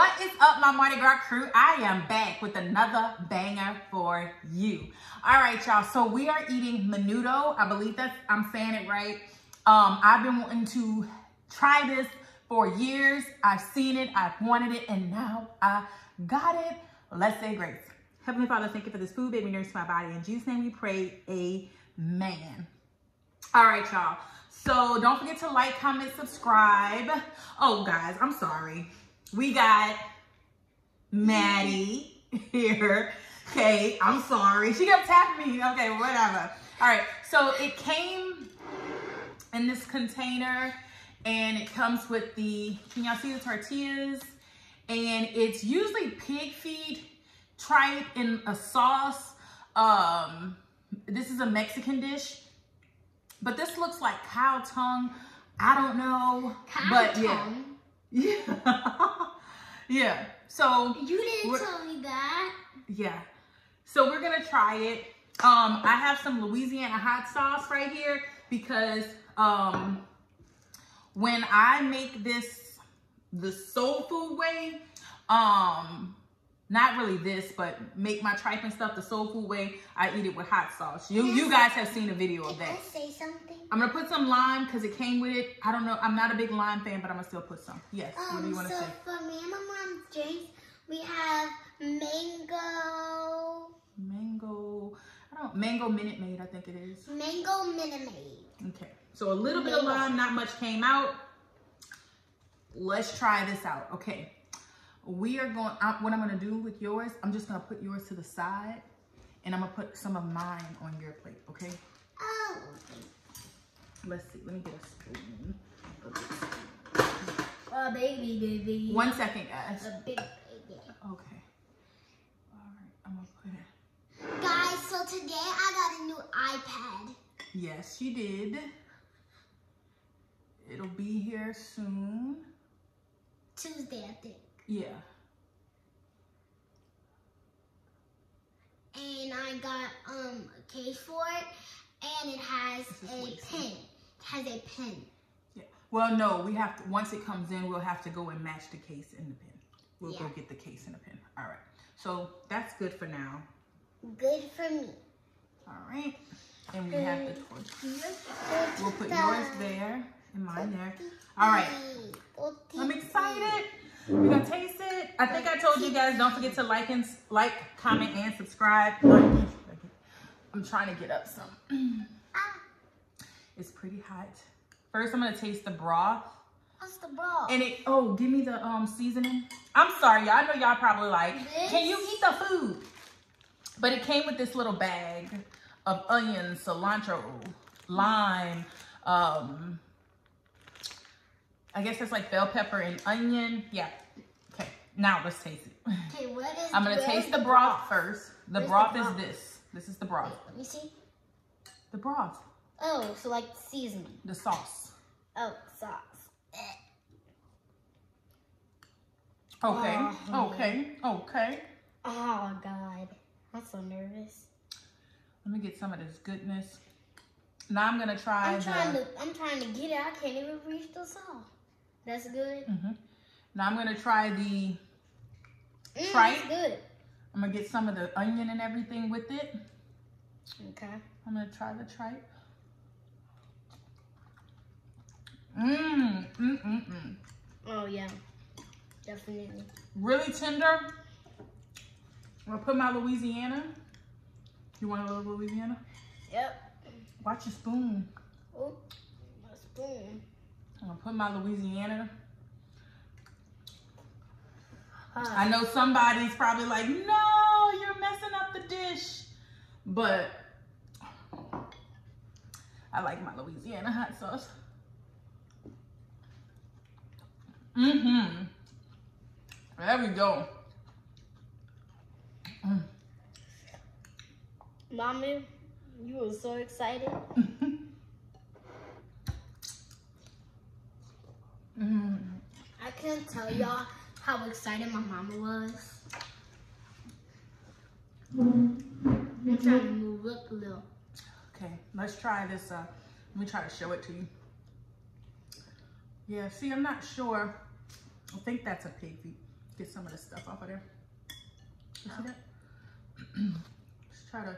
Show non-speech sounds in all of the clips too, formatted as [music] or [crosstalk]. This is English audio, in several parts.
What is up, my Mardi Gras Krewe? I am back with another banger for you. All right, y'all. So we are eating menudo. I believe that's, I'm saying it right. Um, I've been wanting to try this for years. I've seen it, I've wanted it, and now I got it. Let's say grace. Heavenly Father, thank you for this food, baby, nourish my body. In Jesus' name we pray, amen. All right, y'all. So don't forget to like, comment, subscribe. Oh, guys, I'm sorry. We got Maddie here. Okay, I'm sorry. She kept tapping me. Okay, whatever. All right, so it came in this container and it comes with the, can y'all see the tortillas? And it's usually pig feed tripe in a sauce. Um, this is a Mexican dish, but this looks like cow tongue. I don't know, Cow but tongue? yeah. Yeah. [laughs] yeah. So You didn't tell me that. yeah. So we're gonna try it. Um, I have some Louisiana hot sauce right here because um when I make this the soul food way, um, not really this, but make my tripe and stuff the soul food way, I eat it with hot sauce. You you guys have seen a video of that. Can I say something? I'm gonna put some lime because it came with it. I don't know. I'm not a big lime fan, but I'm gonna still put some. Yes. what do you Um, want to so say? for me and my mom's drinks, we have mango, Mango. I don't. Mango Minute Maid. I think it is. mango Minute Maid. Okay. So a little bit of lime. Not much came out. Let's try this out. Okay. We are going. I, what I'm gonna do with yours? I'm just gonna put yours to the side, and I'm gonna put some of mine on your plate. Okay. Oh, Let's see. Let me get a spoon. a baby, baby. One second, guys. A big baby. Okay. All right. I'm gonna put it. Guys, so today I got a new iPad. Yes, you did. It'll be here soon. Tuesday, I think. Yeah. And I got um a case for it, and it has a pen. It has a pen. Yeah. Well, no, we have to, once it comes in, we'll have to go and match the case and the pin. We'll go get the case and the pin. All right. So that's good for now. Good for me. All right. And we have the torch. We'll We'll put yours there and mine there. All right. I'm excited. We're gonna taste it. I think I told you guys don't forget to like and like, comment, and subscribe. I'm trying to get up some. [clears throat] It's pretty hot. First, I'm gonna taste the broth. What's the ball? And it, oh, give me the um seasoning. I'm sorry, y'all. I know y'all probably like, This? can you eat the food? But it came with this little bag of onions, cilantro, lime, um, I guess that's like bell pepper and onion. Yeah. Okay, now let's taste it. Okay, what is? I'm gonna taste the broth first. The Where's the broth broth? is this. This is the broth. Let me see. The broth. Oh, so like seasoning. The sauce. Oh, sauce. Eh. Okay. Oh. Okay. Okay. Oh God, I'm so nervous. Let me get some of this goodness. Now I'm gonna try I'm the. trying to. I'm trying to get it. I can't even reach the sauce. That's good. Mhm. Now I'm gonna try the. Mm, Try it's good. I'm gonna get some of the onion and everything with it. Okay. I'm gonna try the tripe. Mmm, mm, mm, mm. Oh yeah, definitely. Really tender. I'm gonna put my Louisiana. You want a little Louisiana? Yep. Watch your spoon. Oh, a spoon. I'm gonna put my Louisiana. Huh. I know somebody's probably like, no, you're messing up the dish. But I like my Louisiana hot sauce. Mm-hmm. There we go. Mm. Mommy, you were so excited. Mm. I can't tell y'all how excited my mama was. I'm trying to move up a little. Okay, let's try this. Uh, let me try to show it to you. Yeah, see, I'm not sure. I think that's a pig feet. get some of the stuff off of there. You see that? [clears throat] Let's try to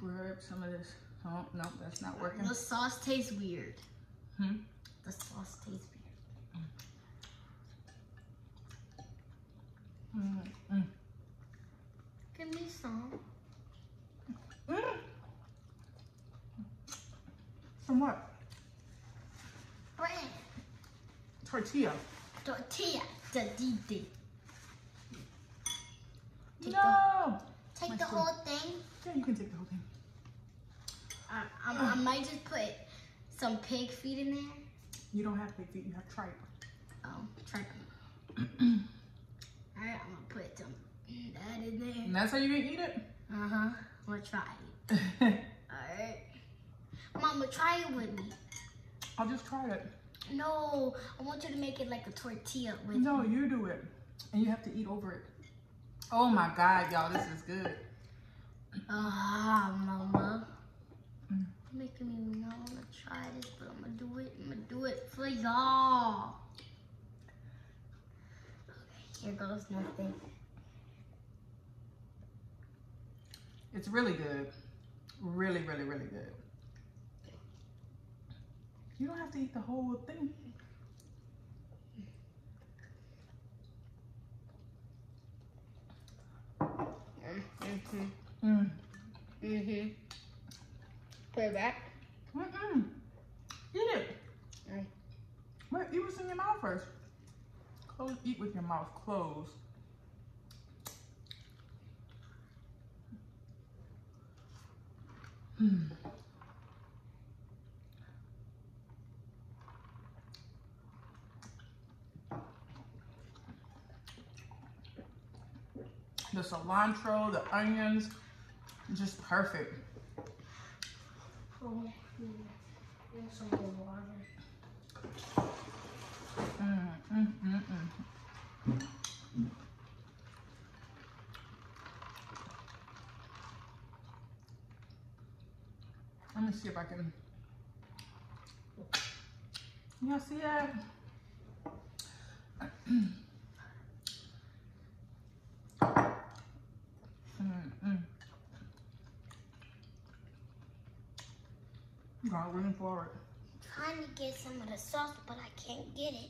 grab some of this. Oh, no, that's not working. The sauce tastes weird. Hmm? The sauce tastes weird. Mm. Give me some. Mm. From what? Bread. Tortilla. Tortilla. The DD. Take No! Take My the food. whole thing. Yeah, you can take the whole thing. I, I, I might just put some pig feet in there. You don't have big feet, you have tripe. Oh, try [clears throat] Alright, I'm gonna put some that in there. And that's how you gonna eat it? Uh huh. We'll try it. [laughs] Alright. Mama, try it with me. I'll just try it. No, I want you to make it like a tortilla with No, you do it. And you have to eat over it. Oh my God, y'all, this is good. Ah, mama. Mm. Making me want to try this, but I'm gonna do it. I'm gonna do it for y'all. Here goes nothing. It's really good. Really, really, really good. You don't have to eat the whole thing. Mm-hmm. Mm. Mm-hmm. Put it back. Mm-mm. Eat it. Mm. Wait, eat what's in your mouth first. Close, eat with your mouth closed. Mm. The cilantro, the onions, just perfect. Oh, yeah. Some water. Mm, mm, mm. Let me see if I can. Y'all see that? mm, mm. Got lean forward. Trying to get some of the sauce, but I can't get it.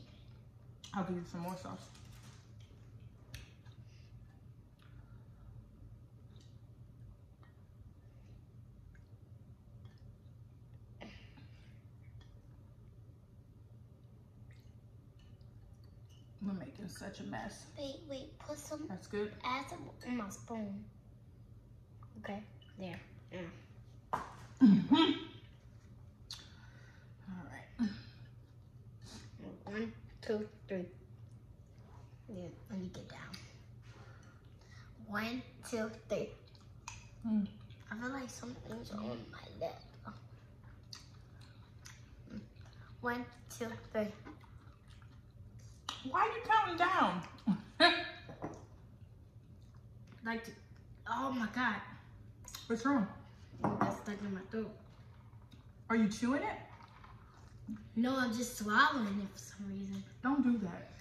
I'll give you some more sauce. We're making such a mess. Wait, wait, put some, That's good. add some in my spoon. Okay, there. Mm. Mm-hmm. All right. One, two, three. Yeah, let me get down. One, two, three. Mm. I feel like something's on my lip. Mm. One, two, three. Why are you counting down? [laughs] Like, to, oh my god, What's wrong? that's stuck in my throat. Are you chewing it? No, I'm just swallowing it for some reason. Don't do that.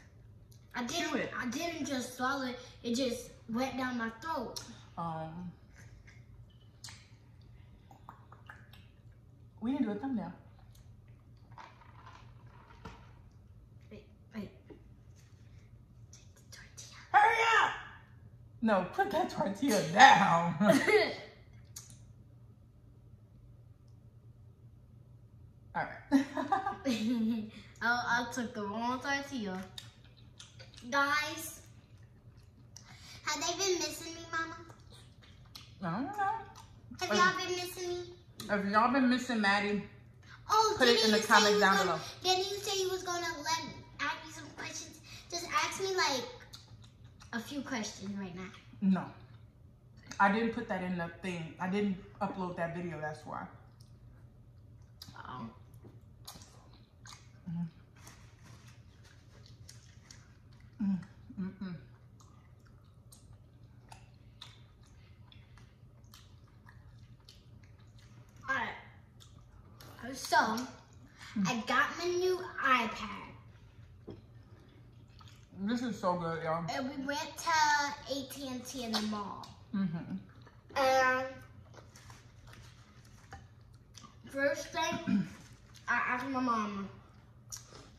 I didn't. Chew it. I didn't just swallow it. It just went down my throat. Um, we didn't do a thumbnail. Wait, wait. Take the tortilla. Hurry up! No, put that tortilla down. [laughs] All right. I, I took the wrong tortilla. Guys, have they been missing me, Mama? I don't know. Have y'all been missing me? If y'all been missing Maddie, Oh, Put it didn't in the you say comments you was down gonna- below. Didn't you say you was gonna let ask me some questions? Just ask me like a few questions right now. no. I didn't put that in the thing. I didn't upload that video, that's why. Oh. Mm, mm-mm. Alright. Uh, so, I got my new iPad. This is so good, y'all. And we went to AT&T in the mall. Mm-hmm. And first thing, [clears throat] I asked my mama,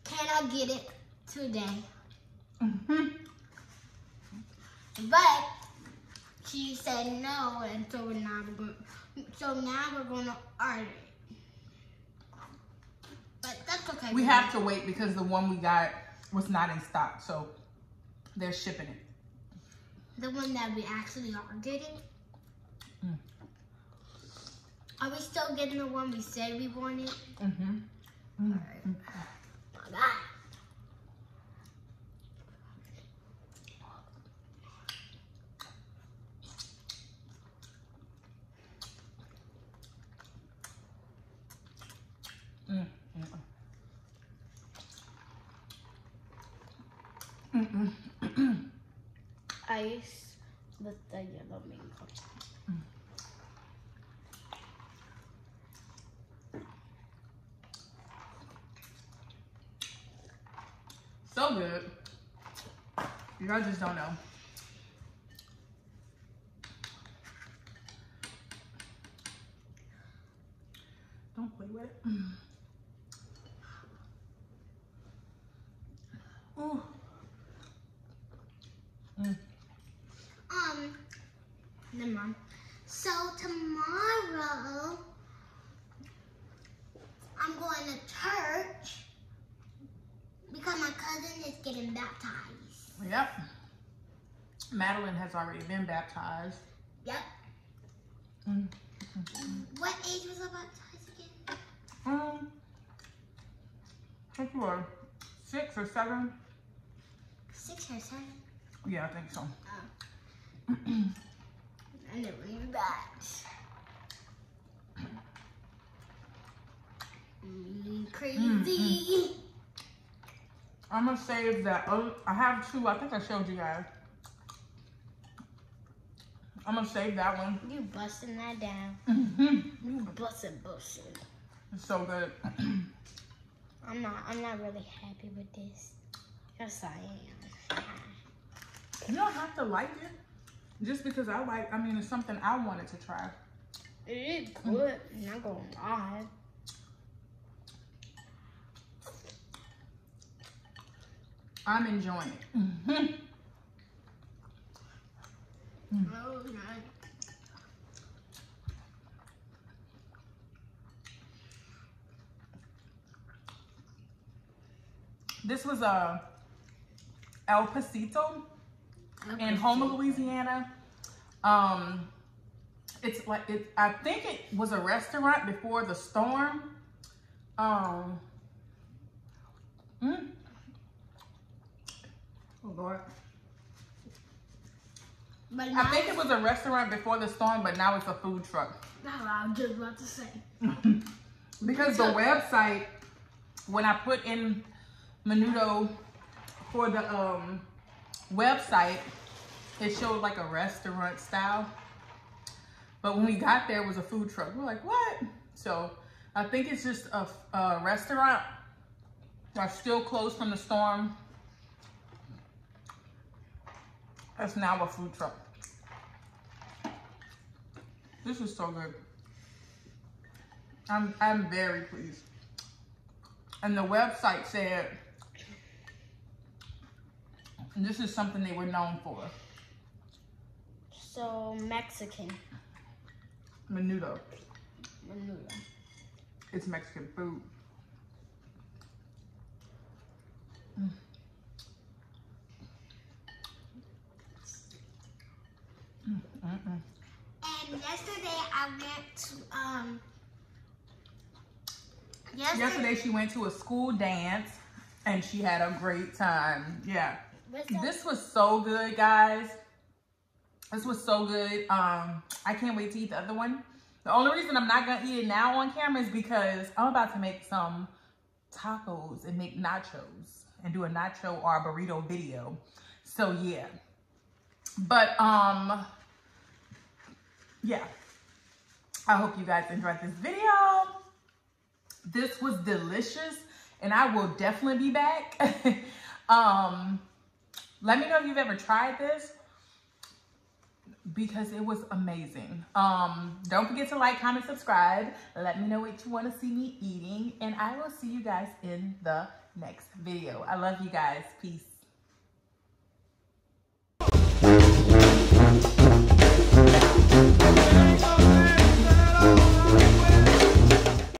can I get it today? Mm-hmm. But she said no, and so now we're going. So now we're going to order it. But that's okay. We have to wait because the one we got was not in stock, so they're shipping it. The one that we actually are getting. Mm. Are we still getting the one we said we wanted? Mm-hmm. Alright. My God. Mm, Mm-mm. [clears throat] Ice with the yellow mango. Mm. So good. You guys just don't know. Don't play with it. Mm. Ooh. Mm. Um, never mind. So tomorrow, I'm going to church because my cousin is getting baptized. Yep. Madeline has already been baptized. Yep. Mm. What age was I baptized again? Um, I think you were six or seven. Six or seven? Yeah, I think so. [clears throat] I never knew that. Mm, crazy. I'm gonna save that. Oh, I have two. I think I showed you guys. I'm gonna save that one. You busting that down. Mm-hmm. You busting, busting. It's so good. [clears throat] I'm not. I'm not really happy with this. Yes, I am. You don't have to like it. Just because I like, I mean, it's something I wanted to try. It is good. I'm not gonna lie. I'm enjoying it. Mhm. Oh, God. This was a El Pasito in Houma, Louisiana. Um, it's like it. I think it was a restaurant before the storm. Um. mm. Oh Lord. But I think it was a restaurant before the storm, but now it's a food truck. That's what I was just about to say. [laughs] because the website, when I put in Menudo for the um, website, it showed like a restaurant style. But when we got there, was a food truck. We're like, what? So I think it's just a, a restaurant. that's still closed from the storm. That's now a food truck. This is so good. I'm I'm very pleased. And the website said this is something they were known for. So Mexican Menudo. menudo. It's Mexican food. Mm. Mm, mm, mm. And yesterday I went to um. Yesterday, Yesterday she went to a school dance and she had a great time. Yeah. This was so good, guys. This was so good. Um, I can't wait to eat the other one. The only reason I'm not gonna eat it now on camera is because I'm about to make some tacos and make nachos and do a nacho or a burrito video. So yeah. But um, yeah. I hope you guys enjoyed this video. This was delicious and I will definitely be back. [laughs] um, Let me know if you've ever tried this because it was amazing. Um, don't forget to like, comment, subscribe. Let me know what you want to see me eating. And I will see you guys in the next video. I love you guys. Peace.